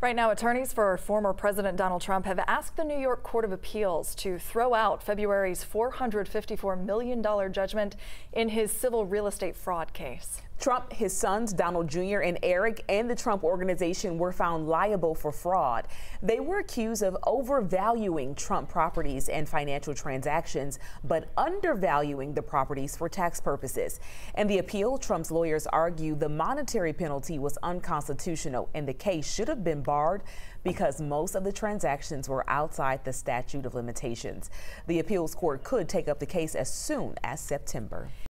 Right now, attorneys for former President Donald Trump have asked the New York Court of Appeals to throw out February's $454 million judgment in his civil real estate fraud case. Trump, his sons, Donald Jr. and Eric, and the Trump Organization were found liable for fraud. They were accused of overvaluing Trump properties and financial transactions, but undervaluing the properties for tax purposes. In the appeal, Trump's lawyers argue the monetary penalty was unconstitutional and the case should have been barred because most of the transactions were outside the statute of limitations. The appeals court could take up the case as soon as September.